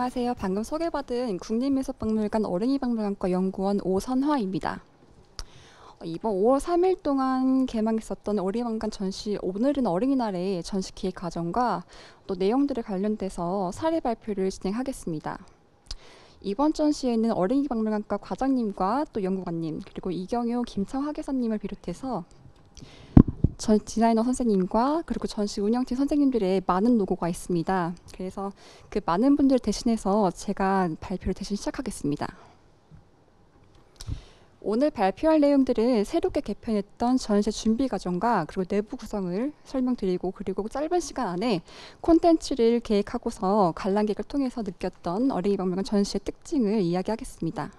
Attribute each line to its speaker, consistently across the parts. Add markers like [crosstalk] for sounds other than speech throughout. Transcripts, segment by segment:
Speaker 1: 안녕하세요. 방금 소개받은 국립미술박물관 어린이박물관과 연구원 오선화입니다. 어, 이번 5월 3일 동안 개막했었던 어린이박물관 전시 오늘은 어린이날의 전시 기획 과정과 또 내용들에 관련돼서 사례 발표를 진행하겠습니다. 이번 전시에는 어린이박물관과 과장님과 또 연구관님 그리고 이경효 김창 화 계사님을 비롯해서 전 디자이너 선생님과 그리고 전시 운영팀 선생님들의 많은 노고가 있습니다. 그래서 그 많은 분들 대신해서 제가 발표를 대신 시작하겠습니다. 오늘 발표할 내용들은 새롭게 개편했던 전시 준비 과정과 그리고 내부 구성을 설명드리고 그리고 짧은 시간 안에 콘텐츠를 계획하고서 관람객을 통해서 느꼈던 어린이 박물관 전시의 특징을 이야기하겠습니다.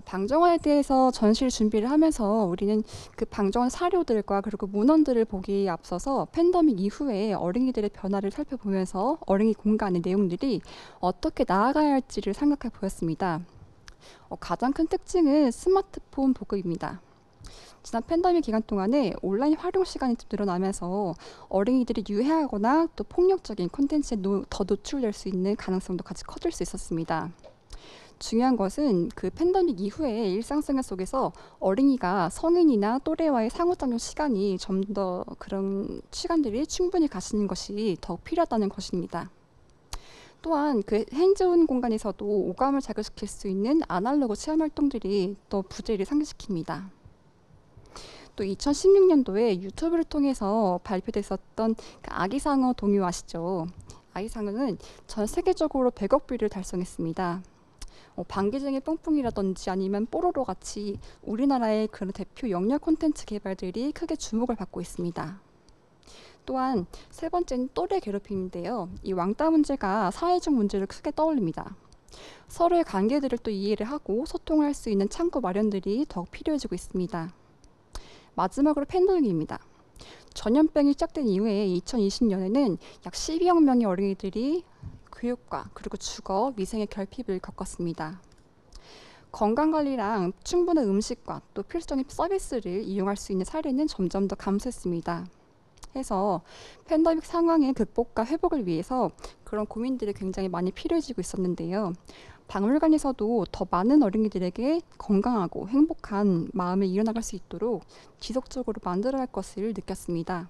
Speaker 1: 어, 방정환에 대해서 전시를 준비를 하면서 우리는 그 방정환 사료들과 그리고 문헌들을 보기에 앞서서 팬데믹 이후에 어린이들의 변화를 살펴보면서 어린이 공간의 내용들이 어떻게 나아가야 할지를 생각해 보았습니다. 어, 가장 큰 특징은 스마트폰 보급입니다. 지난 팬데믹 기간 동안에 온라인 활용 시간이 좀 늘어나면서 어린이들이 유해하거나 또 폭력적인 콘텐츠에 노, 더 노출될 수 있는 가능성도 같이 커질 수 있었습니다. 중요한 것은 그 팬데믹 이후에 일상생활 속에서 어린이가 성인이나 또래와의 상호작용 시간이 좀 더 그런 시간들이 충분히 가지는 것이 더욱 필요하다는 것입니다. 또한 그 hands-on 공간에서도 오감을 자극시킬 수 있는 아날로그 체험 활동들이 또 부재를 상기시킵니다. 또 2016년도에 유튜브를 통해서 발표됐었던 그 아기상어 동요 아시죠? 아기상어는 전 세계적으로 100억 뷰를 달성했습니다. 어, 방귀쟁이 뿡뿡이라든지 아니면 뽀로로 같이 우리나라의 그런 대표 영역 콘텐츠 개발들이 크게 주목을 받고 있습니다. 또한 세 번째는 또래 괴롭힘인데요. 이 왕따 문제가 사회적 문제를 크게 떠올립니다. 서로의 관계들을 또 이해를 하고 소통할 수 있는 창구 마련들이 더욱 필요해지고 있습니다. 마지막으로 팬데믹입니다. 전염병이 시작된 이후에 2020년에는 약 12억 명의 어린이들이 교육과 그리고 주거, 위생의 결핍을 겪었습니다. 건강관리랑 충분한 음식과 또 필수적인 서비스를 이용할 수 있는 사례는 점점 더 감소했습니다. 해서 팬데믹 상황의 극복과 회복을 위해서 그런 고민들이 굉장히 많이 필요해지고 있었는데요. 박물관에서도 더 많은 어린이들에게 건강하고 행복한 마음을 이어나갈 수 있도록 지속적으로 만들어야 할 것을 느꼈습니다.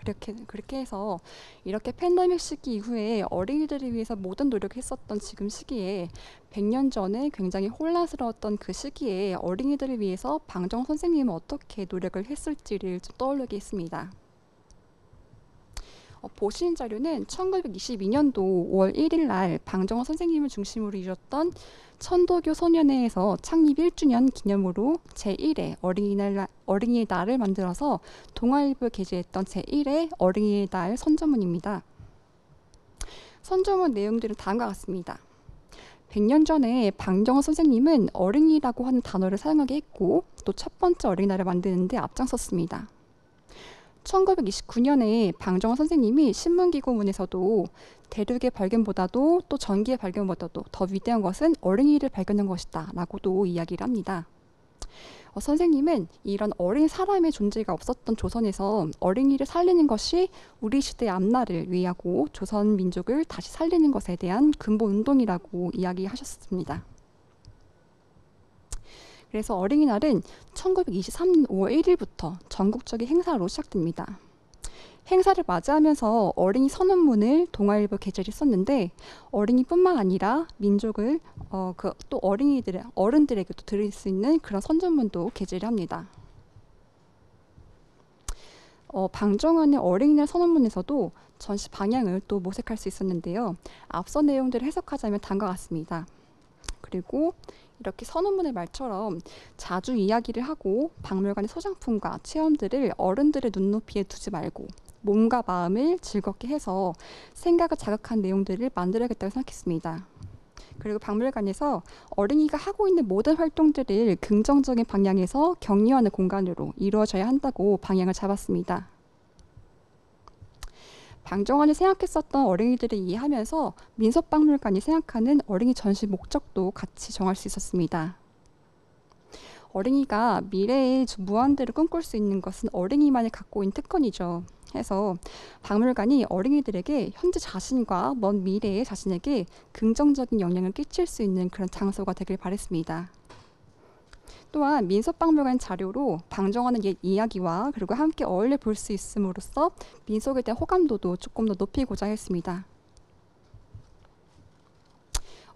Speaker 1: 그렇게 그렇게 해서 이렇게 팬데믹 시기 이후에 어린이들을 위해서 모든 노력을 했었던 지금 시기에 100년 전에 굉장히 혼란스러웠던 그 시기에 어린이들을 위해서 방정 선생님은 어떻게 노력을 했을지를 좀 떠올리게 했습니다. 어, 보시는 자료는 1922년도 5월 1일 날 방정호 선생님을 중심으로 이뤘던 천도교 소년회에서 창립 1주년 기념으로 제1회 어린이날, 어린이의 날을 만들어서 동아일보에 게재했던 제1회 어린이의 날 선전문입니다. 선전문 내용들은 다음과 같습니다. 100년 전에 방정호 선생님은 어린이라고 하는 단어를 사용하게 했고 또 첫 번째 어린이날을 만드는데 앞장섰습니다. 1929년에 방정호 선생님이 신문기고문에서도 대륙의 발견보다도 또 전기의 발견보다도 더 위대한 것은 어린이를 발견한 것이다 라고도 이야기를 합니다. 어, 선생님은 이런 어린 사람의 존재가 없었던 조선에서 어린이를 살리는 것이 우리 시대의 앞날을 위하고 조선 민족을 다시 살리는 것에 대한 근본 운동이라고 이야기하셨습니다. 그래서 어린이날은 1923년 5월 1일부터 전국적인 행사로 시작됩니다. 행사를 맞이하면서 어린이 선언문을 동아일보 게재를 했었는데 어린이뿐만 아니라 민족을 어, 그 또 어린이들 어른들에게도 들을 수 있는 그런 선전문도 게재를 합니다. 어, 방정환의 어린이날 선언문에서도 전시 방향을 또 모색할 수 있었는데요. 앞서 내용들을 해석하자면 다음과 같습니다. 그리고 이렇게 선언문의 말처럼 자주 이야기를 하고 박물관의 소장품과 체험들을 어른들의 눈높이에 두지 말고 몸과 마음을 즐겁게 해서 생각을 자극한 내용들을 만들어야겠다고 생각했습니다. 그리고 박물관에서 어린이가 하고 있는 모든 활동들을 긍정적인 방향에서 격려하는 공간으로 이루어져야 한다고 방향을 잡았습니다. 방정환이 생각했었던 어린이들을 이해하면서 민속박물관이 생각하는 어린이 전시 목적도 같이 정할 수 있었습니다. 어린이가 미래의 무한대를 꿈꿀 수 있는 것은 어린이만이 갖고 있는 특권이죠. 해서 박물관이 어린이들에게 현재 자신과 먼 미래의 자신에게 긍정적인 영향을 끼칠 수 있는 그런 장소가 되길 바랬습니다. 또한 민속박물관 자료로 방정하는 옛 이야기와 그리고 함께 어울려 볼 수 있음으로써 민속에 대한 호감도도 조금 더 높이고자 했습니다.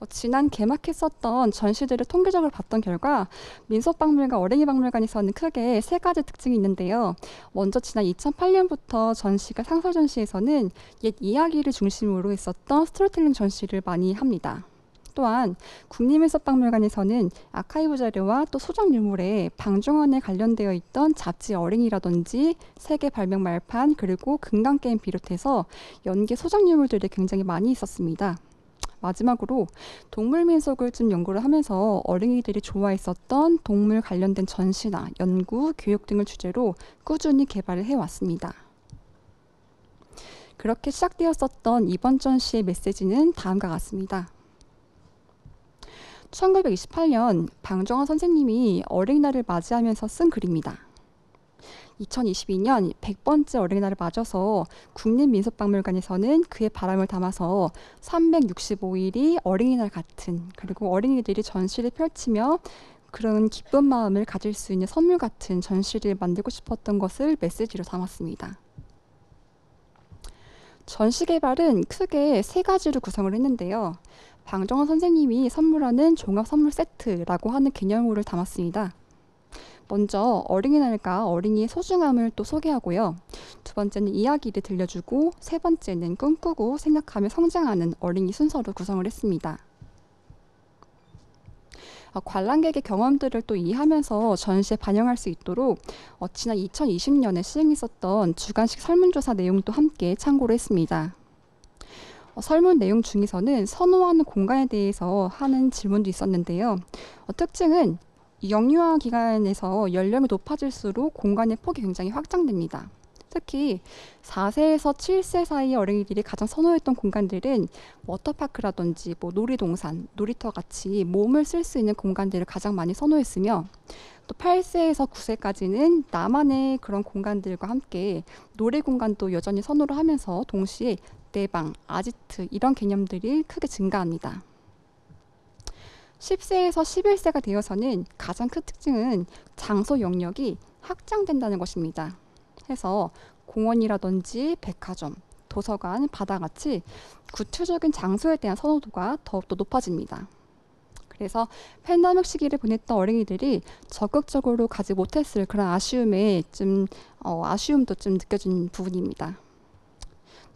Speaker 1: 어, 지난 개막했었던 전시들을 통계적으로 봤던 결과 민속박물관, 어린이박물관에서는 크게 세 가지 특징이 있는데요. 먼저 지난 2008년부터 전시가 상설 전시에서는 옛 이야기를 중심으로 했었던 스토리텔링 전시를 많이 합니다. 또한 국립민속박물관에서는 아카이브 자료와 또 소장 유물에 방종원에 관련되어 있던 잡지 어린이라든지 세계 발명 말판 그리고 금강 게임 비롯해서 연계 소장 유물들이 굉장히 많이 있었습니다. 마지막으로 동물 민속을 좀 연구를 하면서 어린이들이 좋아했었던 동물 관련된 전시나 연구, 교육 등을 주제로 꾸준히 개발을 해왔습니다. 그렇게 시작되었었던 이번 전시의 메시지는 다음과 같습니다. 1928년 방정환 선생님이 어린이날을 맞이하면서 쓴 글입니다. 2022년 100번째 어린이날을 맞아서 국립민속박물관에서는 그의 바람을 담아서 365일이 어린이날 같은 그리고 어린이들이 전시를 펼치며 그런 기쁜 마음을 가질 수 있는 선물 같은 전시를 만들고 싶었던 것을 메시지로 담았습니다. 전시 개발은 크게 세 가지로 구성을 했는데요. 방정환 선생님이 선물하는 종합 선물 세트라고 하는 개념으로 담았습니다. 먼저 어린이날과 어린이의 소중함을 또 소개하고요. 두 번째는 이야기를 들려주고 세 번째는 꿈꾸고 생각하며 성장하는 어린이 순서로 구성을 했습니다. 어, 관람객의 경험들을 또 이해하면서 전시에 반영할 수 있도록 어, 지난 2020년에 시행했었던 주간식 설문조사 내용도 함께 참고를 했습니다. 어, 설문 내용 중에서는 선호하는 공간에 대해서 하는 질문도 있었는데요. 어, 특징은 영유아 기간에서 연령이 높아질수록 공간의 폭이 굉장히 확장됩니다. 특히 4세에서 7세 사이 어린이들이 가장 선호했던 공간들은 워터파크라든지 뭐 놀이동산, 놀이터 같이 몸을 쓸 수 있는 공간들을 가장 많이 선호했으며 또 8세에서 9세까지는 나만의 그런 공간들과 함께 놀이 공간도 여전히 선호를 하면서 동시에 내방, 아지트 이런 개념들이 크게 증가합니다. 10세에서 11세가 되어서는 가장 큰 특징은 장소 영역이 확장된다는 것입니다. 해서 공원이라든지 백화점, 도서관, 바다 같이 구체적인 장소에 대한 선호도가 더욱더 높아집니다. 그래서 팬데믹 시기를 보냈던 어린이들이 적극적으로 가지 못했을 그런 아쉬움에 좀 어, 아쉬움도 좀 느껴진 부분입니다.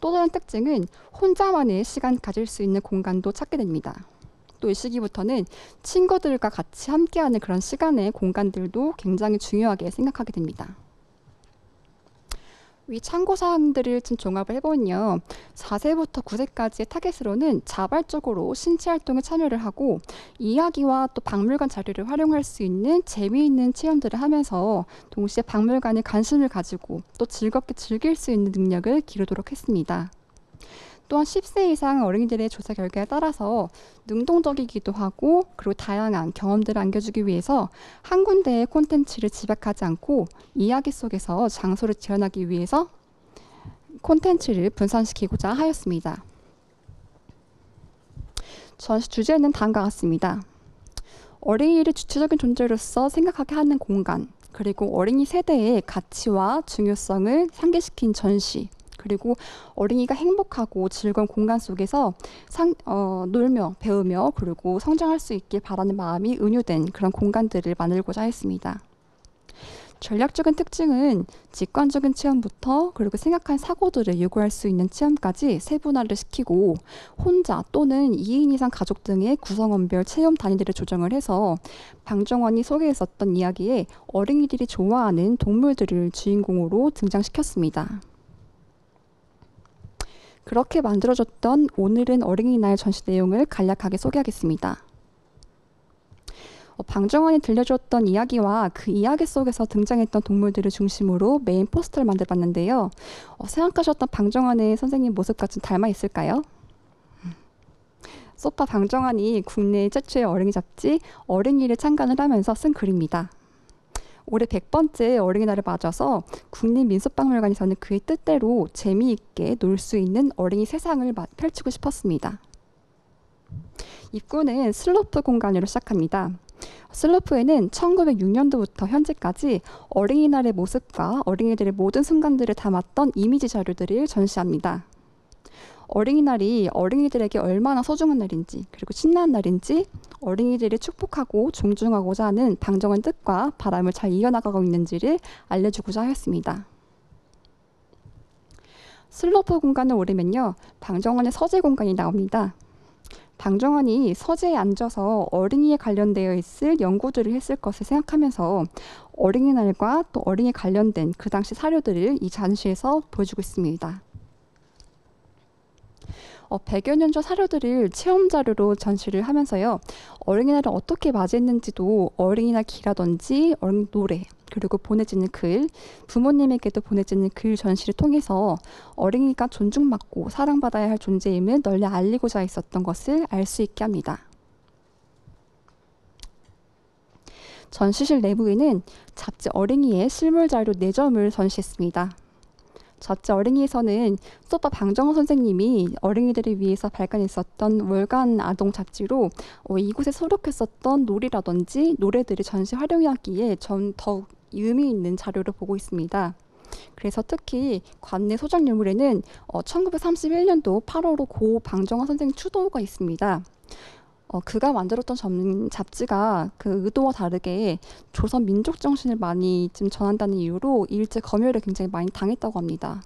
Speaker 1: 또 다른 특징은 혼자만의 시간 가질 수 있는 공간도 찾게 됩니다. 또 이 시기부터는 친구들과 같이 함께하는 그런 시간의 공간들도 굉장히 중요하게 생각하게 됩니다. 이 참고 사항들을 좀 종합을 해보면요. 4세부터 9세까지의 타겟으로는 자발적으로 신체 활동에 참여를 하고 이야기와 또 박물관 자료를 활용할 수 있는 재미있는 체험들을 하면서 동시에 박물관에 관심을 가지고 또 즐겁게 즐길 수 있는 능력을 기르도록 했습니다. 또한 10세 이상 어린이들의 조사 결과에 따라서 능동적이기도 하고 그리고 다양한 경험들을 안겨주기 위해서 한 군데의 콘텐츠를 집약하지 않고 이야기 속에서 장소를 지원하기 위해서 콘텐츠를 분산시키고자 하였습니다. 전시 주제는 다음과 같습니다. 어린이를 주체적인 존재로서 생각하게 하는 공간, 그리고 어린이 세대의 가치와 중요성을 상기시킨 전시, 그리고 어린이가 행복하고 즐거운 공간 속에서 상, 어, 놀며 배우며 그리고 성장할 수 있길 바라는 마음이 은유된 그런 공간들을 만들고자 했습니다. 전략적인 특징은 직관적인 체험부터 그리고 생각한 사고들을 요구할 수 있는 체험까지 세분화를 시키고 혼자 또는 2인 이상 가족 등의 구성원별 체험 단위들을 조정을 해서 방정원이 소개했었던 이야기에 어린이들이 좋아하는 동물들을 주인공으로 등장시켰습니다. 그렇게 만들어졌던 오늘은 어린이날 전시 내용을 간략하게 소개하겠습니다. 어, 방정환이 들려줬던 이야기와 그 이야기 속에서 등장했던 동물들을 중심으로 메인 포스터를 만들어봤는데요. 어, 생각하셨던 방정환의 선생님 모습과 좀 닮아 있을까요? 소파 방정환이 국내 최초의 어린이 잡지 어린이를 창간을 하면서 쓴 글입니다. 올해 100번째 어린이날을 맞아서 국립민속박물관에서는 그의 뜻대로 재미있게 놀 수 있는 어린이 세상을 마- 펼치고 싶었습니다. 입구는 슬로프 공간으로 시작합니다. 슬로프에는 1906년도부터 현재까지 어린이날의 모습과 어린이들의 모든 순간들을 담았던 이미지 자료들을 전시합니다. 어린이날이 어린이들에게 얼마나 소중한 날인지 그리고 신나는 날인지 어린이들을 축복하고 존중하고자 하는 방정한 뜻과 바람을 잘 이어나가고 있는지를 알려주고자 하였습니다. 슬로프 공간을 오르면요 방정환의 서재 공간이 나옵니다. 방정환이 서재에 앉아서 어린이에 관련되어 있을 연구들을 했을 것을 생각하면서 어린이날과 또 어린이 관련된 그 당시 사료들을 이 전시에서 보여주고 있습니다. 어, 100여 년 전 사료들을 체험 자료로 전시를 하면서요. 어린이날을 어떻게 맞이했는지도 어린이날 기라든지 어린이 노래 그리고 보내지는 글, 부모님에게도 보내지는 글 전시를 통해서 어린이가 존중받고 사랑받아야 할 존재임을 널리 알리고자 했었던 것을 알 수 있게 합니다. 전시실 내부에는 잡지 어린이의 실물 자료 4점을 전시했습니다. 잡지 어린이에서는 소파 방정호 선생님이 어린이들을 위해서 발간했었던 월간 아동 잡지로 어, 이곳에 수록했었던 놀이라든지 노래들을 전시 활용하기에 전 더욱 의미 있는 자료를 보고 있습니다. 그래서 특히 관내 소장 유물에는 어, 1931년도 8월호 고 방정호 선생 추도가 있습니다. 어, 그가 만들었던 점, 잡지가 그 의도와 다르게 조선 민족 정신을 많이 좀 전한다는 이유로 일제 검열을 굉장히 많이 당했다고 합니다.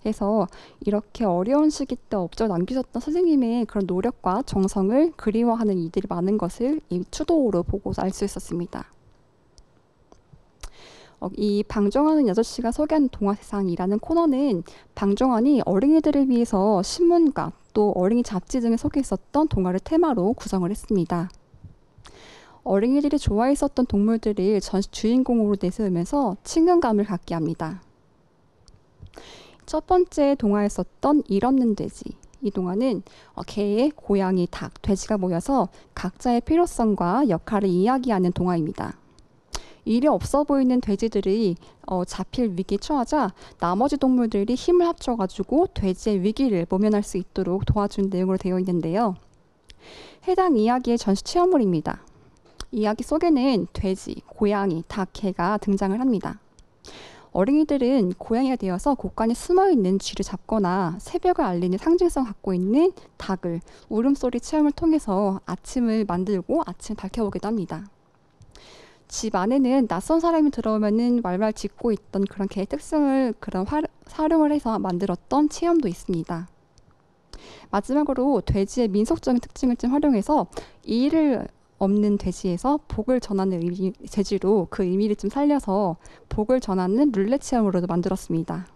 Speaker 1: 그래서 이렇게 어려운 시기 때 업적 남기셨던 선생님의 그런 노력과 정성을 그리워하는 이들이 많은 것을 이 추도로 보고 알 수 있었습니다. 어, 이 방정환은 여섯 시가 소개한 동화 세상이라는 코너는 방정환이 어린이들을 위해서 신문과 또 어린이 잡지 등에 소개했었던 동화를 테마로 구성을 했습니다. 어린이들이 좋아했었던 동물들을 전시 주인공으로 내세우면서 친근감을 갖게 합니다. 첫 번째 동화였었던 일 없는 돼지. 이 동화는 어, 개, 고양이, 닭, 돼지가 모여서 각자의 필요성과 역할을 이야기하는 동화입니다. 일이 없어 보이는 돼지들이 어, 잡힐 위기에 처하자 나머지 동물들이 힘을 합쳐가지고 돼지의 위기를 모면할 수 있도록 도와준 내용으로 되어 있는데요. 해당 이야기의 전시 체험물입니다. 이야기 속에는 돼지, 고양이, 닭, 개가 등장을 합니다. 어린이들은 고양이가 되어서 곳간에 숨어 있는 쥐를 잡거나 새벽을 알리는 상징성 갖고 있는 닭을 울음소리 체험을 통해서 아침을 만들고 아침 밝혀보기도 합니다. 집 안에는 낯선 사람이 들어오면은 말말 짖고 있던 그런 개의 특성을 그런 화, 활용을 해서 만들었던 체험도 있습니다. 마지막으로 돼지의 민속적인 특징을 좀 활용해서 이를 없는 돼지에서 복을 전하는 의미, 재지로 그 의미를 좀 살려서 복을 전하는 룰렛 체험으로도 만들었습니다.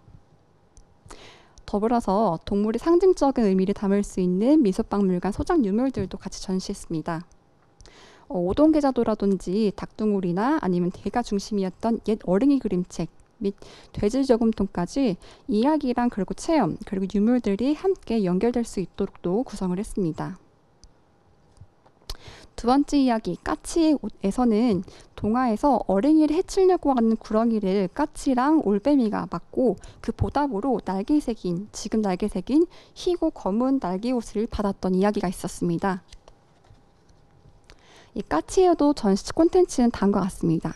Speaker 1: 더불어서 동물의 상징적인 의미를 담을 수 있는 미술박물관 소장 유물들도 같이 전시했습니다. 어, 오동계자도라든지 닭둥울이나 아니면 개가 중심이었던 옛 어린이 그림책 및 돼지 저금통까지 이야기랑 그리고 체험 그리고 유물들이 함께 연결될 수 있도록도 구성을 했습니다. 두 번째 이야기 까치에서는 동화에서 어린이를 해치려고 하는 구렁이를 까치랑 올빼미가 맞고 그 보답으로 날개색인 지금 날개색인 희고 검은 날개 옷을 받았던 이야기가 있었습니다. 이 까치에도 전시 콘텐츠는 다음과 같습니다.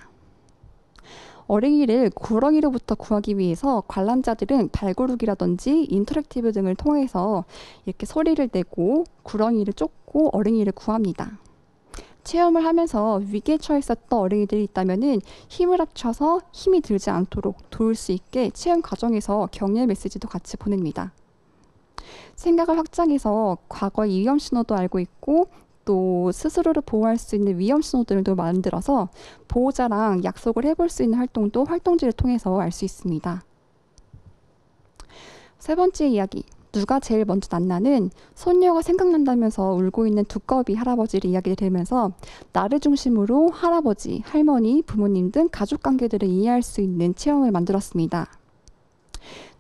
Speaker 1: 어린이를 구렁이로부터 구하기 위해서 관람자들은 발구르기라든지 interactive 등을 통해서 이렇게 소리를 내고 구렁이를 쫓고 어린이를 구합니다. 체험을 하면서 위기에 처했었던 어린이들이 있다면은 힘을 합쳐서 힘이 들지 않도록 도울 수 있게 체험 과정에서 격려 메시지도 같이 보냅니다. 생각을 확장해서 과거의 위험 신호도 알고 있고 또 스스로를 보호할 수 있는 위험 신호들도 만들어서 보호자랑 약속을 해볼 수 있는 활동도 활동지를 통해서 알 수 있습니다. 세 번째 이야기. 누가 제일 먼저 만나는 손녀가 생각난다면서 울고 있는 두꺼비 할아버지를 이야기 들으면서 나를 중심으로 할아버지, 할머니, 부모님 등 가족 관계들을 이해할 수 있는 체험을 만들었습니다.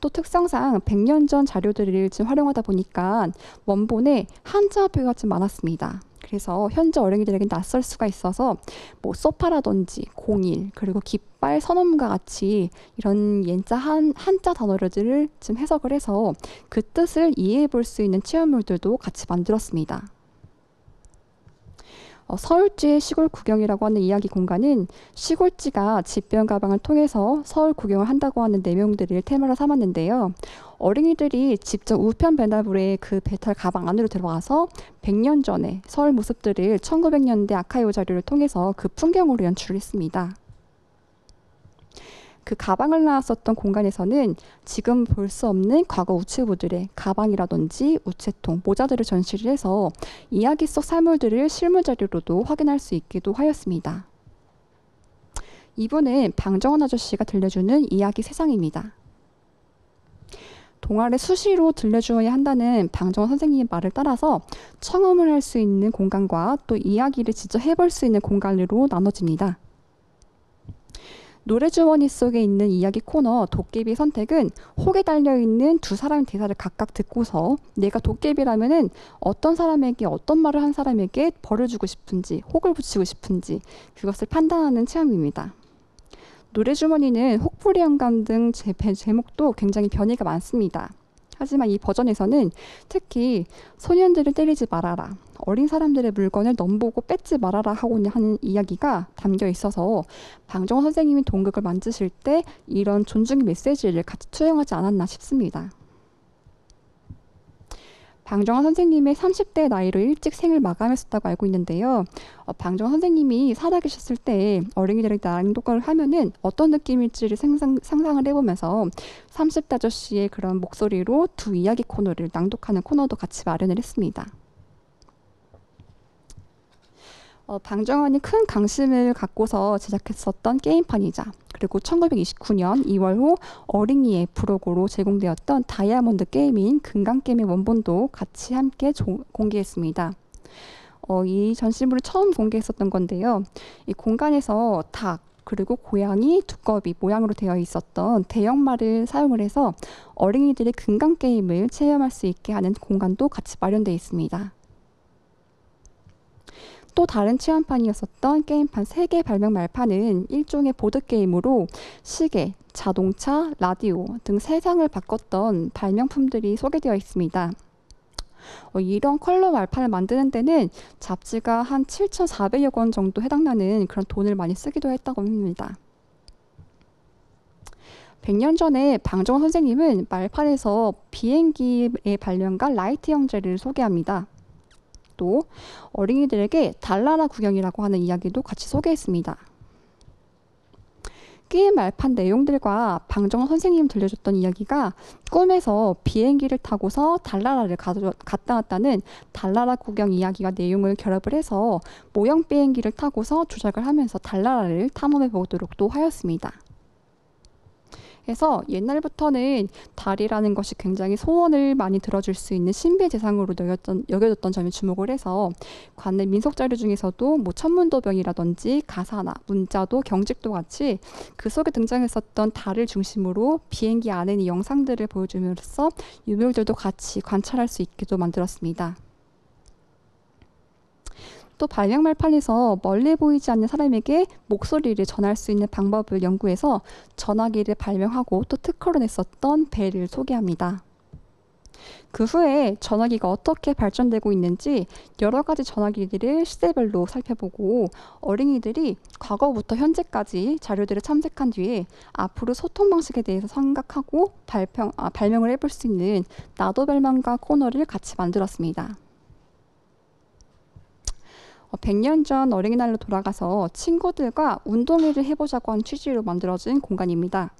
Speaker 1: 또 특성상 100년 전 자료들을 지금 활용하다 보니까 원본에 한자어표가 좀 많았습니다. 그래서 현재 어린이들에게 낯설 수가 있어서 뭐 소파라든지 공일 그리고 깃발 선언문과 같이 이런 옛자 한 한자 단어들을 좀 해석을 해서 그 뜻을 이해해 볼 수 있는 체험물들도 같이 만들었습니다. 어, 서울지의 시골 구경이라고 하는 이야기 공간은 시골지가 집변 가방을 통해서 서울 구경을 한다고 하는 내용들을 테마로 삼았는데요. 어린이들이 직접 우편 배달물의 그 배달 가방 안으로 들어가서 100년 전에 서울 모습들을 1900년대 아카이브 자료를 통해서 그 풍경으로 연출했습니다. 그 가방을 나왔었던 공간에서는 지금 볼 수 없는 과거 우체부들의 가방이라든지 우체통, 모자들을 전시를 해서 이야기 속 사물들을 실물 자료로도 확인할 수 있기도 하였습니다. 이분은 방정원 아저씨가 들려주는 이야기 세상입니다. 동화를 수시로 들려주어야 한다는 방정원 선생님의 말을 따라서 청음을 할 수 있는 공간과 또 이야기를 직접 해볼 수 있는 공간으로 나눠집니다. 노래 주머니 속에 있는 이야기 코너 도깨비 선택은 혹에 달려 있는 두 사람의 대사를 각각 듣고서 내가 도깨비라면은 어떤 사람에게 어떤 말을 한 사람에게 벌을 주고 싶은지 혹을 붙이고 싶은지 그것을 판단하는 체험입니다. 노래 주머니는 혹부리 영감 등 제, 제목도 굉장히 변이가 많습니다. 하지만 이 버전에서는 특히 소년들을 때리지 말아라. 어린 사람들의 물건을 넘보고 뺏지 말아라 하고 하는 이야기가 담겨 있어서 방정호 선생님이 동극을 만드실 때 이런 존중의 메시지를 같이 투영하지 않았나 싶습니다. 방정환 선생님의 30대 나이로 일찍 생을 마감했었다고 알고 있는데요. 어, 방정환 선생님이 살아계셨을 때 어린이들에게 낭독을 하면은 어떤 느낌일지를 상상, 상상을 해보면서 30대 아저씨의 그런 목소리로 두 이야기 코너를 낭독하는 코너도 같이 마련을 했습니다. 어, 방정환이 큰 관심을 갖고서 제작했었던 게임판이자 그리고 1929년 2월 후 어린이의 부록으로 제공되었던 다이아몬드 게임인 금강 게임의 원본도 같이 함께 조, 공개했습니다. 어, 이 전시물을 처음 공개했었던 건데요. 이 공간에서 닭, 그리고 고양이, 두꺼비 모양으로 되어 있었던 대형말을 사용을 해서 어린이들이 금강 게임을 체험할 수 있게 하는 공간도 같이 마련되어 있습니다. 또 다른 체험판이었었던 게임판 세계 발명 말판은 일종의 보드게임으로 시계, 자동차, 라디오 등 세상을 바꿨던 발명품들이 소개되어 있습니다. 어, 이런 컬러 말판을 만드는 데는 잡지가 한 7,400여 원 정도 해당나는 그런 돈을 많이 쓰기도 했다고 합니다. 100년 전에 방정원 선생님은 말판에서 비행기의 발명가 라이트 형제를 소개합니다. 또 어린이들에게 달나라 구경이라고 하는 이야기도 같이 소개했습니다. 게임 말판 내용들과 방정원 선생님 들려줬던 이야기가 꿈에서 비행기를 타고서 달나라를 갔다 왔다는 달나라 구경 이야기와 내용을 결합을 해서 모형 비행기를 타고서 조작을 하면서 달나라를 탐험해 보도록도 하였습니다. 해서 옛날부터는 달이라는 것이 굉장히 소원을 많이 들어줄 수 있는 신비의 대상으로 여겼던, 여겨졌던 점에 주목을 해서 관내 민속 자료 중에서도 뭐 천문도병이라든지 가사나 문자도 경직도 같이 그 속에 등장했었던 달을 중심으로 비행기 안에 있는 영상들을 보여주면서 유물들도 같이 관찰할 수 있게도 만들었습니다. 또 발명말판에서 멀리 보이지 않는 사람에게 목소리를 전할 수 있는 방법을 연구해서 전화기를 발명하고 또 특허로 냈었던 벨을 소개합니다. 그 후에 전화기가 어떻게 발전되고 있는지 여러 가지 전화기들을 시대별로 살펴보고 어린이들이 과거부터 현재까지 자료들을 탐색한 뒤에 앞으로 소통 방식에 대해서 생각하고 발평, 아, 발명을 해볼 수 있는 나도 발명가 코너를 같이 만들었습니다. 100년 어, 전 어린이날로 돌아가서 친구들과 운동회를 해보자고 한 취지로 만들어진 공간입니다.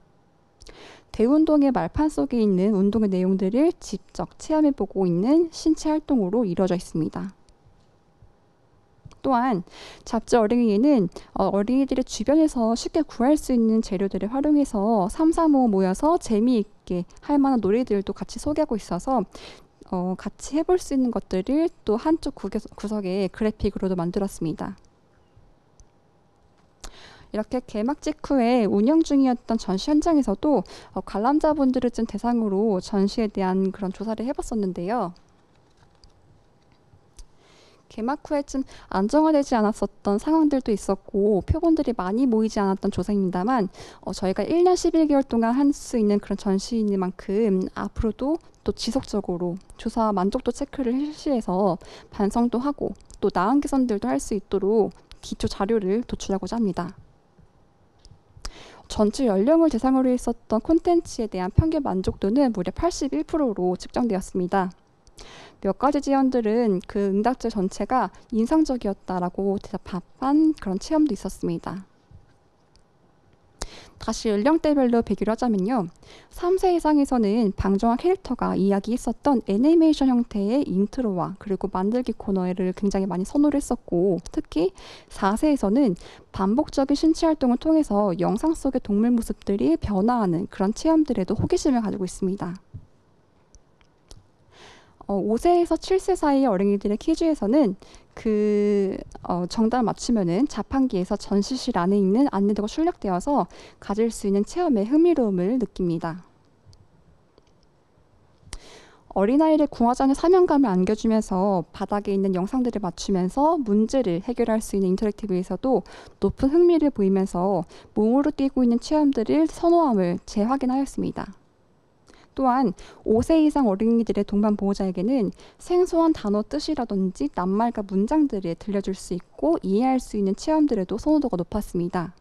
Speaker 1: 대운동의 말판 속에 있는 운동의 내용들을 직접 체험해보고 있는 신체 활동으로 이루어져 있습니다. 또한 잡지 어린이에는 어, 어린이들의 주변에서 쉽게 구할 수 있는 재료들을 활용해서 삼삼오오 모여서 재미있게 할 만한 놀이들도 같이 소개하고 있어서 어, 같이 해볼 수 있는 것들을 또 한쪽 구석에 그래픽으로도 만들었습니다. 이렇게 개막 직후에 운영 중이었던 전시 현장에서도 어, 관람자분들을 좀 대상으로 전시에 대한 그런 조사를 해봤었는데요. 개막 후에 좀 안정화되지 않았었던 상황들도 있었고 표본들이 많이 모이지 않았던 조사입니다만 어, 저희가 1년 11개월 동안 할 수 있는 그런 전시인 만큼 앞으로도 또 지속적으로 조사 만족도 체크를 실시해서 반성도 하고 또 나은 개선들도 할 수 있도록 기초 자료를 도출하고자 합니다. 전체 연령을 대상으로 했었던 콘텐츠에 대한 평균 만족도는 무려 81%로 측정되었습니다. 몇 가지 지원들은 그 응답자 전체가 인상적이었다라고 대답한 그런 체험도 있었습니다. 다시 연령대별로 비교를 하자면요. 3세 이상에서는 방정환 캐릭터가 이야기했었던 애니메이션 형태의 인트로와 그리고 만들기 코너를 굉장히 많이 선호를 했었고 특히 4세에서는 반복적인 신체 활동을 통해서 영상 속의 동물 모습들이 변화하는 그런 체험들에도 호기심을 가지고 있습니다. 어, 5세에서 7세 사이의 어린이들의 퀴즈에서는 그 어, 정답을 맞추면은 자판기에서 전시실 안에 있는 안내도가 출력되어서 가질 수 있는 체험의 흥미로움을 느낍니다. 어린아이를 구하자는 사명감을 안겨주면서 바닥에 있는 영상들을 맞추면서 문제를 해결할 수 있는 인터랙티브에서도 높은 흥미를 보이면서 몸으로 뛰고 있는 체험들을 선호함을 재확인하였습니다. 또한 5세 이상 어린이들의 동반 보호자에게는 생소한 단어 뜻이라든지 낱말과 문장들을 들려줄 수 있고 이해할 수 있는 체험들에도 선호도가 높았습니다.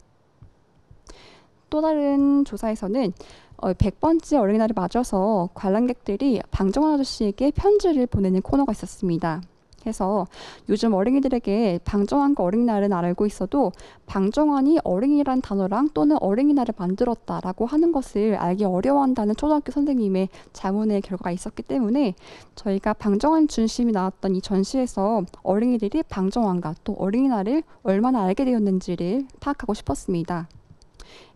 Speaker 1: 또 다른 조사에서는 100번째 어, 어린이날을 맞아서 관람객들이 방정환 아저씨에게 편지를 보내는 코너가 있었습니다. 해서 요즘 어린이들에게 방정환과 어린이날은 알고 있어도 방정환이 어린이란 단어랑 또는 어린이날을 만들었다라고 하는 것을 알기 어려워한다는 초등학교 선생님의 자문의 결과가 있었기 때문에 저희가 방정환 중심이 나왔던 이 전시에서 어린이들이 방정환과 또 어린이날을 얼마나 알게 되었는지를 파악하고 싶었습니다.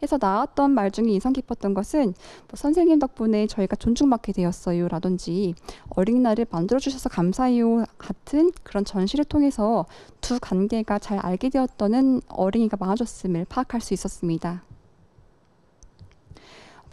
Speaker 1: 해서 나왔던 말 중에 인상 깊었던 것은 뭐 선생님 덕분에 저희가 존중받게 되었어요 라든지 어린이날을 만들어주셔서 감사해요 같은 그런 전시를 통해서 두 관계가 잘 알게 되었다는 어린이가 많아졌음을 파악할 수 있었습니다.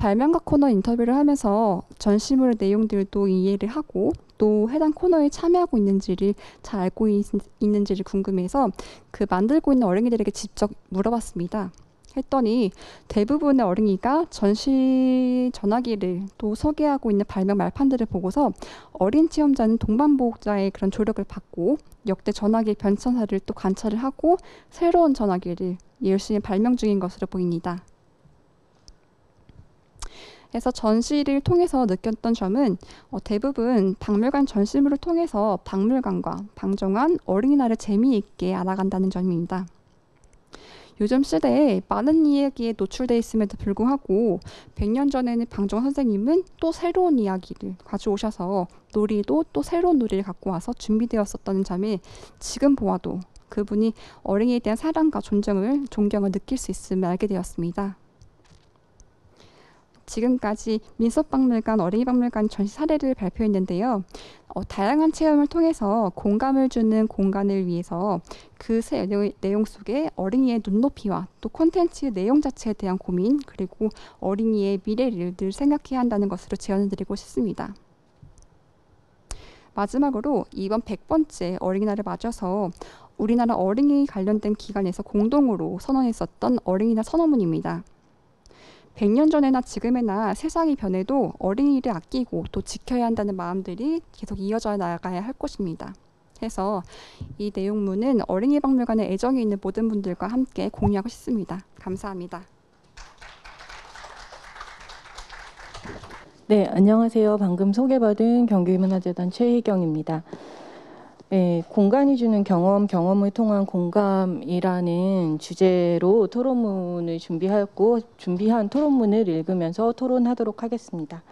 Speaker 1: 발명가 코너 인터뷰를 하면서 전시물 내용들도 이해를 하고 또 해당 코너에 참여하고 있는지를 잘 알고 있, 는지를 궁금해서 그 만들고 있는 어린이들에게 직접 물어봤습니다. 했더니 대부분의 어린이가 전시 전화기를 또 소개하고 있는 발명 말판들을 보고서 어린 체험자는 동반 보호자의 그런 조력을 받고 역대 전화기 변천사를 또 관찰을 하고 새로운 전화기를 열심히 발명 중인 것으로 보입니다. 그래서 전시를 통해서 느꼈던 점은 어, 대부분 박물관 전시물을 통해서 박물관과 방정환 어린이날을 재미있게 알아간다는 점입니다. 요즘 시대에 많은 이야기에 노출돼 있음에도 불구하고 100년 전에는 방정 선생님은 또 새로운 이야기를 가져오셔서 놀이도 또 새로운 놀이를 갖고 와서 준비되었었다는 점에 지금 보아도 그분이 어린이에 대한 사랑과 존경을 존경을 느낄 수 있음을 알게 되었습니다. 지금까지 민속박물관, 어린이박물관 전시 사례를 발표했는데요. 어, 다양한 체험을 통해서 공감을 주는 공간을 위해서 그 내용 속에 어린이의 눈높이와 또 콘텐츠 내용 자체에 대한 고민 그리고 어린이의 미래를 늘 생각해야 한다는 것으로 제안을 드리고 싶습니다. 마지막으로 이번 100번째 어린이날을 맞아서 우리나라 어린이 관련된 기관에서 공동으로 선언했었던 어린이날 선언문입니다. 100년 전에나 지금에나 세상이 변해도 어린이를 아끼고 또 지켜야 한다는 마음들이 계속 이어져 나가야 할 것입니다. 해서 이 내용문은 어린이 박물관에 애정이 있는 모든 분들과 함께 공유하고 싶습니다. 감사합니다.
Speaker 2: 네, 안녕하세요. 방금 소개받은 경기문화재단 최혜경입니다. 네, 공간이 주는 경험, 경험을 통한 공감이라는 주제로 토론문을 준비하였고 준비한 토론문을 읽으면서 토론하도록 하겠습니다.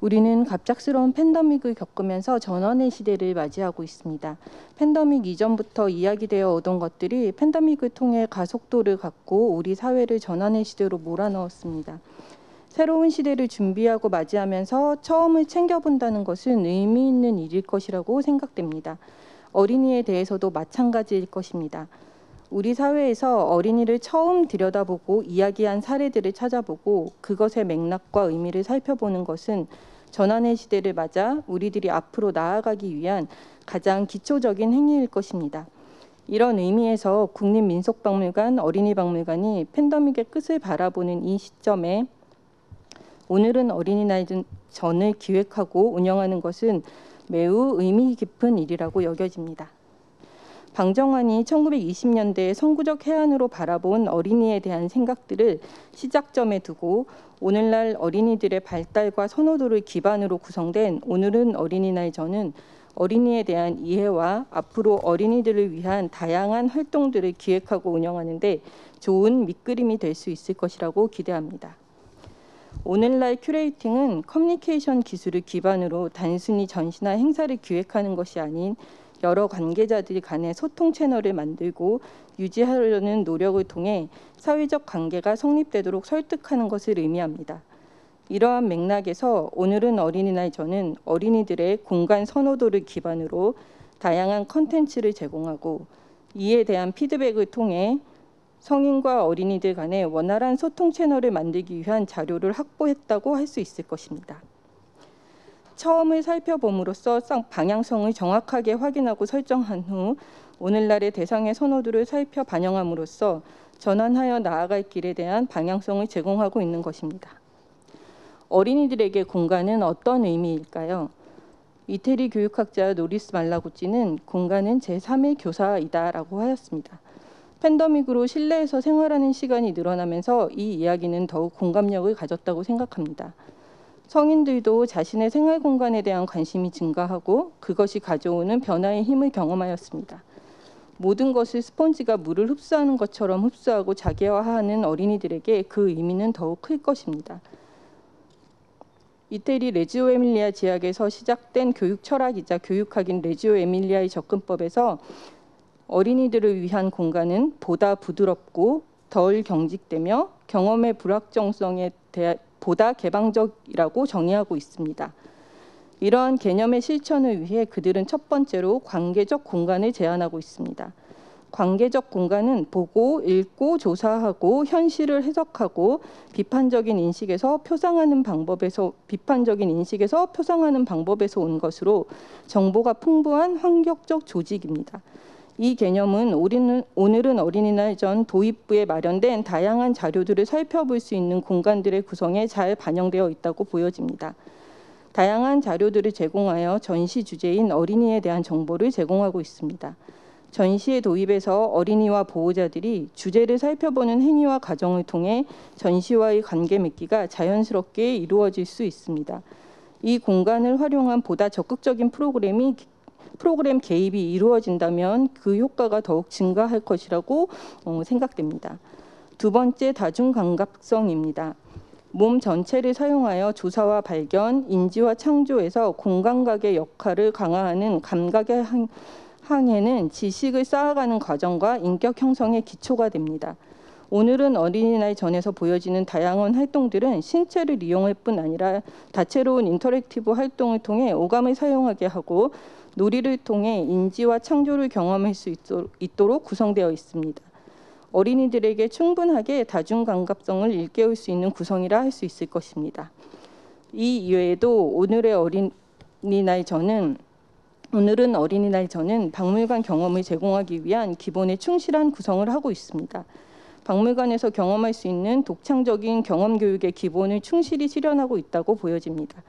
Speaker 2: 우리는 갑작스러운 팬데믹을 겪으면서 전원의 시대를 맞이하고 있습니다. 팬데믹 이전부터 이야기되어 오던 것들이 팬데믹을 통해 가속도를 갖고 우리 사회를 전환의 시대로 몰아넣었습니다. 새로운 시대를 준비하고 맞이하면서 처음을 챙겨본다는 것은 의미 있는 일일 것이라고 생각됩니다. 어린이에 대해서도 마찬가지일 것입니다. 우리 사회에서 어린이를 처음 들여다보고 이야기한 사례들을 찾아보고 그것의 맥락과 의미를 살펴보는 것은 전환의 시대를 맞아 우리들이 앞으로 나아가기 위한 가장 기초적인 행위일 것입니다. 이런 의미에서 국립민속박물관 어린이박물관이 팬데믹의 끝을 바라보는 이 시점에 오늘은 어린이날 전을 기획하고 운영하는 것은 매우 의미 깊은 일이라고 여겨집니다. 방정환이 1920년대 선구적 해안으로 바라본 어린이에 대한 생각들을 시작점에 두고 오늘날 어린이들의 발달과 선호도를 기반으로 구성된 오늘은 어린이날 전은 어린이에 대한 이해와 앞으로 어린이들을 위한 다양한 활동들을 기획하고 운영하는데 좋은 밑그림이 될 수 있을 것이라고 기대합니다. 오늘날 curating은 커뮤니케이션 기술을 기반으로 단순히 전시나 행사를 기획하는 것이 아닌 여러 관계자들 간의 소통 채널을 만들고 유지하려는 노력을 통해 사회적 관계가 성립되도록 설득하는 것을 의미합니다. 이러한 맥락에서 오늘은 어린이날 전은 어린이들의 공간 선호도를 기반으로 다양한 컨텐츠를 제공하고 이에 대한 피드백을 통해 성인과 어린이들 간의 원활한 소통 채널을 만들기 위한 자료를 확보했다고 할 수 있을 것입니다. 처음을 살펴봄으로써 방향성을 정확하게 확인하고 설정한 후 오늘날의 대상의 선호도를 살펴 반영함으로써 전환하여 나아갈 길에 대한 방향성을 제공하고 있는 것입니다. 어린이들에게 공간은 어떤 의미일까요? 이태리 교육학자 로리스 말라구찌는 공간은 제3의 교사이다라고 하였습니다. 팬데믹으로 실내에서 생활하는 시간이 늘어나면서 이 이야기는 더욱 공감력을 가졌다고 생각합니다. 성인들도 자신의 생활 공간에 대한 관심이 증가하고 그것이 가져오는 변화의 힘을 경험하였습니다. 모든 것을 스펀지가 물을 흡수하는 것처럼 흡수하고 자기화하는 어린이들에게 그 의미는 더욱 클 것입니다. 이태리 레지오 에밀리아 지역에서 시작된 교육 철학이자 교육학인 레지오 에밀리아의 접근법에서 어린이들을 위한 공간은 보다 부드럽고 덜 경직되며 경험의 불확정성에 대해 보다 개방적이라고 정의하고 있습니다. 이러한 개념의 실천을 위해 그들은 첫 번째로 관계적 공간을 제안하고 있습니다. 관계적 공간은 보고, 읽고, 조사하고, 현실을 해석하고, 비판적인 인식에서 표상하는 방법에서 비판적인 인식에서 표상하는 방법에서 온 것으로 정보가 풍부한 환경적 조직입니다. 이 개념은 오늘은 어린이날 전 도입부에 마련된 다양한 자료들을 살펴볼 수 있는 공간들의 구성에 잘 반영되어 있다고 보여집니다. 다양한 자료들을 제공하여 전시 주제인 어린이에 대한 정보를 제공하고 있습니다. 전시의 도입에서 어린이와 보호자들이 주제를 살펴보는 행위와 과정을 통해 전시와의 관계 맺기가 자연스럽게 이루어질 수 있습니다. 이 공간을 활용한 보다 적극적인 프로그램이 프로그램 개입이 이루어진다면 그 효과가 더욱 증가할 것이라고 어, 생각됩니다. 두 번째 다중 감각성입니다. 몸 전체를 사용하여 조사와 발견, 인지와 창조에서 공감각의 역할을 강화하는 감각의 항해는 지식을 쌓아가는 과정과 인격 형성의 기초가 됩니다. 오늘은 어린이날 전에서 보여지는 다양한 활동들은 신체를 이용할 뿐 아니라 다채로운 interactive 활동을 통해 오감을 사용하게 하고 놀이를 통해 인지와 창조를 경험할 수 있도록 구성되어 있습니다. 어린이들에게 충분하게 다중감각성을 일깨울 수 있는 구성이라 할 수 있을 것입니다. 이 이외에도 오늘의 어린이날 전은 오늘은 어린이날 전은 박물관 경험을 제공하기 위한 기본에 충실한 구성을 하고 있습니다. 박물관에서 경험할 수 있는 독창적인 경험 교육의 기본을 충실히 실현하고 있다고 보여집니다.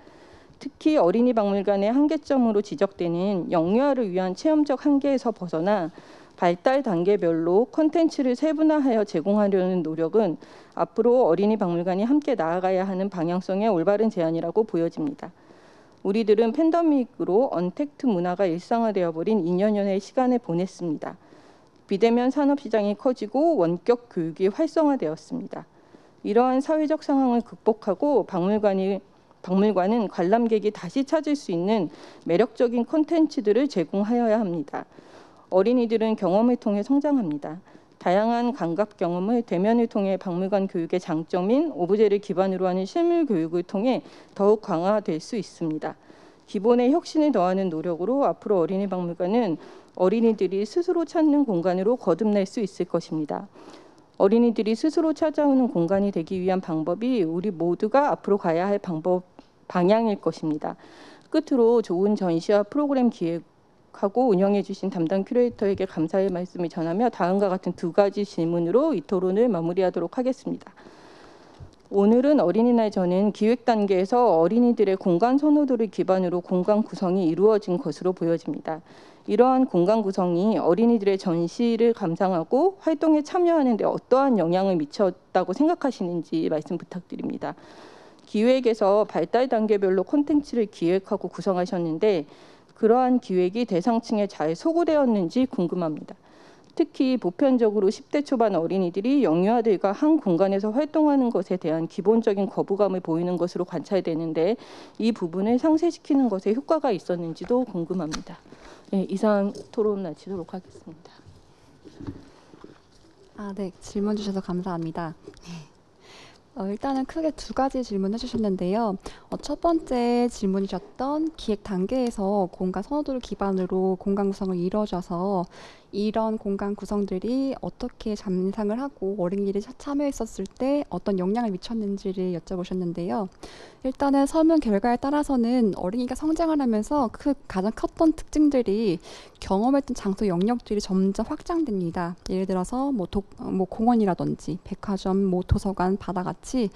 Speaker 2: 특히 어린이 박물관의 한계점으로 지적되는 영유아를 위한 체험적 한계에서 벗어나 발달 단계별로 콘텐츠를 세분화하여 제공하려는 노력은 앞으로 어린이 박물관이 함께 나아가야 하는 방향성의 올바른 제안이라고 보여집니다. 우리들은 팬데믹으로 언택트 문화가 일상화되어 버린 2년여의 시간을 보냈습니다. 비대면 산업 시장이 커지고 원격 교육이 활성화되었습니다. 이러한 사회적 상황을 극복하고 박물관이 박물관은 관람객이 다시 찾을 수 있는 매력적인 콘텐츠들을 제공하여야 합니다. 어린이들은 경험을 통해 성장합니다. 다양한 감각 경험을 대면을 통해 박물관 교육의 장점인 오브제를 기반으로 하는 실물 교육을 통해 더욱 강화될 수 있습니다. 기본의 혁신을 더하는 노력으로 앞으로 어린이 박물관은 어린이들이 스스로 찾는 공간으로 거듭날 수 있을 것입니다. 어린이들이 스스로 찾아오는 공간이 되기 위한 방법이 우리 모두가 앞으로 가야 할 방법 방향일 것입니다. 끝으로 좋은 전시와 프로그램 기획하고 운영해 주신 담당 큐레이터에게 감사의 말씀을 전하며 다음과 같은 두 가지 질문으로 이 토론을 마무리하도록 하겠습니다. 오늘은 어린이날 저는 기획 단계에서 어린이들의 공간 선호도를 기반으로 공간 구성이 이루어진 것으로 보여집니다. 이러한 공간 구성이 어린이들의 전시를 감상하고 활동에 참여하는 데 어떠한 영향을 미쳤다고 생각하시는지 말씀 부탁드립니다. 기획에서 발달 단계별로 콘텐츠를 기획하고 구성하셨는데 그러한 기획이 대상층에 잘 소구되었는지 궁금합니다. 특히 보편적으로 10대 초반 어린이들이 영유아들과 한 공간에서 활동하는 것에 대한 기본적인 거부감을 보이는 것으로 관찰되는데 이 부분을 상쇄시키는 것에 효과가 있었는지도 궁금합니다. 네, 이상 토론 마치도록 하겠습니다.
Speaker 1: 아, 네. 질문 주셔서 감사합니다. [laughs] 어, 일단은 크게 두 가지 질문 해 주셨는데요. 어, 첫 번째 질문이셨던 기획 단계에서 공간 선호도를 기반으로 공간 구성을 이루어져서 이런 공간 구성들이 어떻게 감상을 하고 어린이들이 차- 참여했었을 때 어떤 영향을 미쳤는지를 여쭤보셨는데요. 일단은 설문 결과에 따라서는 어린이가 성장을 하면서 그 가장 컸던 특징들이 경험했던 장소 영역들이 점점 확장됩니다. 예를 들어서 뭐, 독, 어, 뭐 공원이라든지 백화점, 뭐 도서관, 바다 같이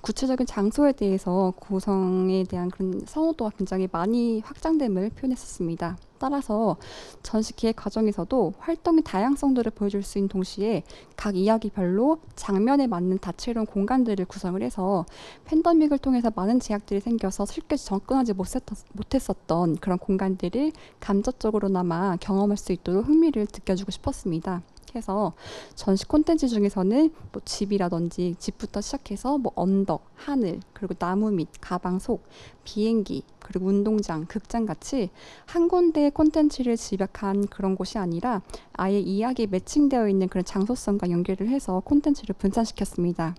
Speaker 1: 구체적인 장소에 대해서 구성에 대한 그런 선호도가 굉장히 많이 확장됨을 표현했었습니다. 따라서 전시 기획 과정에서도 활동의 다양성들을 보여줄 수 있는 동시에 각 이야기별로 장면에 맞는 다채로운 공간들을 구성을 해서 팬데믹을 통해서 많은 제약들이 생겨서 쉽게 접근하지 못했- 못했었던 그런 공간들을 감적적으로나마 경험할 수 있도록 흥미를 느껴주고 싶었습니다. 해서 전시 콘텐츠 중에서는 뭐 집이라든지 집부터 시작해서 뭐 언덕, 하늘, 그리고 나무 밑, 가방 속, 비행기, 그리고 운동장, 극장 같이 한 군데의 콘텐츠를 집약한 그런 곳이 아니라 아예 이야기에 매칭되어 있는 그런 장소성과 연결을 해서 콘텐츠를 분산시켰습니다.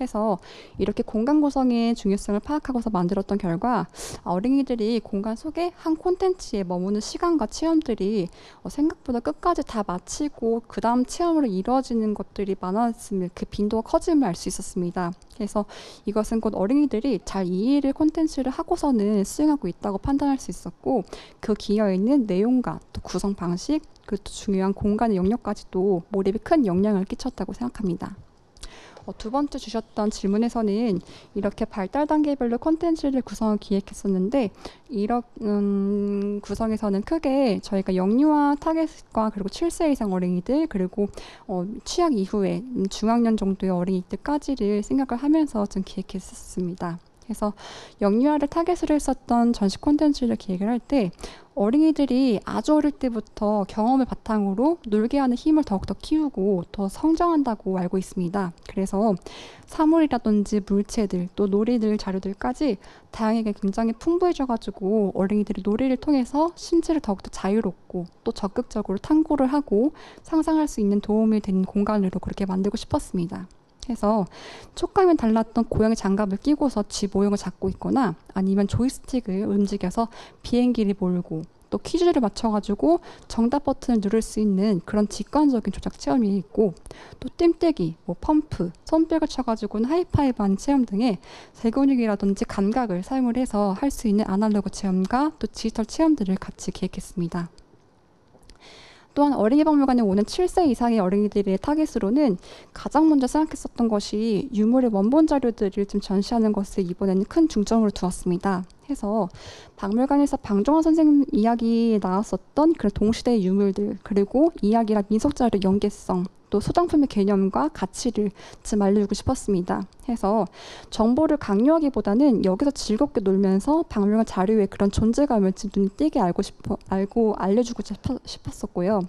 Speaker 1: 해서 이렇게 공간 구성의 중요성을 파악하고서 만들었던 결과 어린이들이 공간 속에 한 콘텐츠에 머무는 시간과 체험들이 어, 생각보다 끝까지 다 마치고 그 다음 체험으로 이루어지는 것들이 많았음을 그 빈도가 커짐을 알 수 있었습니다. 그래서 이것은 곧 어린이들이 잘 이해를 콘텐츠를 하고서는 수행하고 있다고 판단할 수 있었고 그 기여에 있는 내용과 또 구성 방식 그리고 또 중요한 공간의 영역까지도 몰입에 큰 영향을 끼쳤다고 생각합니다. 어, 두 번째 주셨던 질문에서는 이렇게 발달 단계별로 콘텐츠를 구성을 기획했었는데 이런 음, 구성에서는 크게 저희가 영유아 타겟과 그리고 7세 이상 어린이들 그리고 어, 취약 이후에 음, 중학년 정도의 어린이들까지를 생각을 하면서 좀 기획했었습니다. 그래서 영유아를 타겟으로 했었던 전시 콘텐츠를 기획을 할 때 어린이들이 아주 어릴 때부터 경험을 바탕으로 놀게 하는 힘을 더욱더 키우고 더 성장한다고 알고 있습니다. 그래서 사물이라든지 물체들 또 놀이들 자료들까지 다양하게 굉장히 풍부해져가지고 어린이들이 놀이를 통해서 신체를 더욱더 자유롭고 또 적극적으로 탐구를 하고 상상할 수 있는 도움이 되는 공간으로 그렇게 만들고 싶었습니다. 해서 촉감이 달랐던 고양이 장갑을 끼고서 쥐 모형을 잡고 있거나 아니면 조이스틱을 움직여서 비행기를 몰고 또 퀴즈를 맞춰가지고 정답 버튼을 누를 수 있는 그런 직관적인 조작 체험이 있고 또 띠기, 뭐 펌프, 손뼉을 쳐가지고는 하이파이브 하는 체험 등의 소근육이라든지 감각을 사용을 해서 할 수 있는 아날로그 체험과 또 디지털 체험들을 같이 기획했습니다. 또한 어린이 박물관에 오는 7세 이상의 어린이들의 타겟으로는 가장 먼저 생각했었던 것이 유물의 원본 자료들을 좀 전시하는 것을 이번에는 큰 중점으로 두었습니다. 해서 박물관에서 방정환 선생님 이야기 나왔었던 그런 동시대의 유물들 그리고 이야기랑 민속 자료 연계성 또 소장품의 개념과 가치를 좀 알려주고 싶었습니다. 해서 정보를 강요하기보다는 여기서 즐겁게 놀면서 박물관 자료의 그런 존재감을 좀 눈에 띄게 알고 싶어 알고 알려주고 싶었었고요.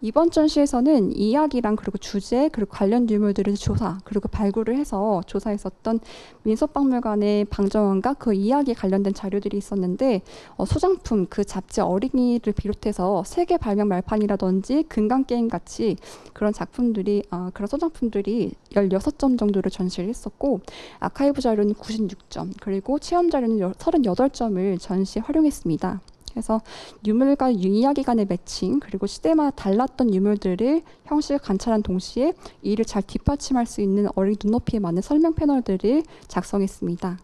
Speaker 1: 이번 전시에서는 이야기랑 그리고 주제 그리고 관련 유물들을 조사 그리고 발굴을 해서 조사했었던 민속박물관의 방정원과 그 이야기에 관련된 자료들이 있었는데 어, 소장품 그 잡지 어린이를 비롯해서 세계 발명 말판이라든지 금강 게임 같이 그런 작품들이 아, 그런 소장품들이 16점 정도를 전시를 했었고 아카이브 자료는 96점 그리고 체험 자료는 38점을 전시에 활용했습니다. 그래서 유물과 유- 이야기 간의 매칭 그리고 시대마다 달랐던 유물들을 형식을 관찰한 동시에 이를 잘 뒷받침할 수 있는 어린 눈높이에 맞는 설명 패널들을 작성했습니다.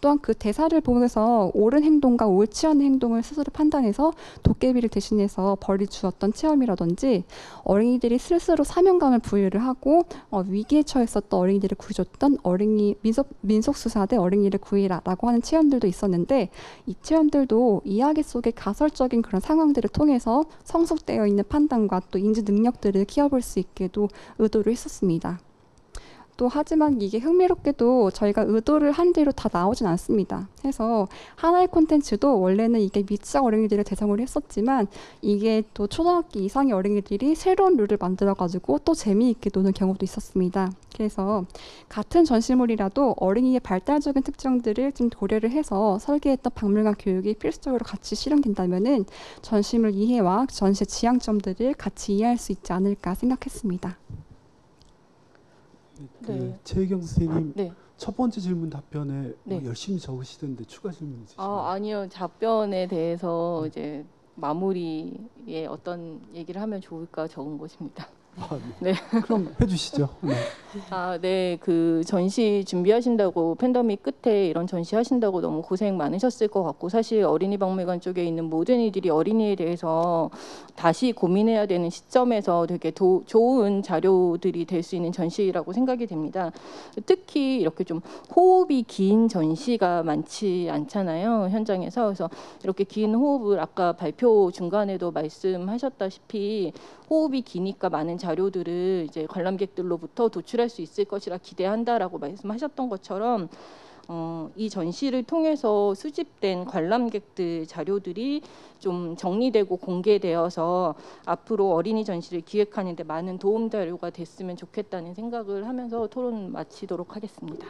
Speaker 1: 또한 그 대사를 보면서 옳은 행동과 옳지 않은 행동을 스스로 판단해서 도깨비를 대신해서 벌이 주었던 체험이라든지 어린이들이 스스로 사명감을 부여를 하고 어, 위기에 처했었던 어린이들을 구해줬던 어린이 민속 민속수사대 어린이를 구해라라고 하는 체험들도 있었는데 이 체험들도 이야기 속의 가설적인 그런 상황들을 통해서 성숙되어 있는 판단과 또 인지 능력들을 키워볼 수 있게도 의도를 했었습니다. 또 하지만 이게 흥미롭게도 저희가 의도를 한 대로 다 나오진 않습니다. 해서 하나의 콘텐츠도 원래는 이게 미취학 어린이들을 대상으로 했었지만 이게 또 초등학교 이상의 어린이들이 새로운 룰을 만들어가지고 또 재미있게 노는 경우도 있었습니다. 그래서 같은 전시물이라도 어린이의 발달적인 특징들을 좀 고려를 해서 설계했던 박물관 교육이 필수적으로 같이 실행된다면은 전시물 이해와 전시의 지향점들을 같이 이해할 수 있지 않을까 생각했습니다.
Speaker 3: 그
Speaker 2: 네.
Speaker 3: 최혜경 선생님
Speaker 2: 네.
Speaker 3: 첫 번째 질문 답변에
Speaker 2: 네.
Speaker 3: 어, 열심히 적으시던데 추가 질문 있으신가요?
Speaker 2: 아, 아니요. 답변에 대해서 이제 마무리에 어떤 얘기를 하면 좋을까 적은 것입니다.
Speaker 3: 아,
Speaker 2: 네.
Speaker 3: 그럼 해주시죠. 네.
Speaker 2: 아, 네. 그 전시 준비하신다고 팬데믹 끝에 이런 전시 하신다고 너무 고생 많으셨을 것 같고 사실 어린이 박물관 쪽에 있는 모든 이들이 어린이에 대해서 다시 고민해야 되는 시점에서 되게 도, 좋은 자료들이 될 수 있는 전시라고 생각이 됩니다. 특히 이렇게 좀 호흡이 긴 전시가 많지 않잖아요. 현장에서. 그래서 이렇게 긴 호흡을 아까 발표 중간에도 말씀하셨다시피 호흡이 기니까 많은 자료들을 이제 관람객들로부터 도출할 수 있을 것이라 기대한다라고 말씀하셨던 것처럼 어, 이 전시를 통해서 수집된 관람객들 자료들이 좀 정리되고 공개되어서 앞으로 어린이 전시를 기획하는 데 많은 도움 자료가 됐으면 좋겠다는 생각을 하면서 토론 마치도록 하겠습니다.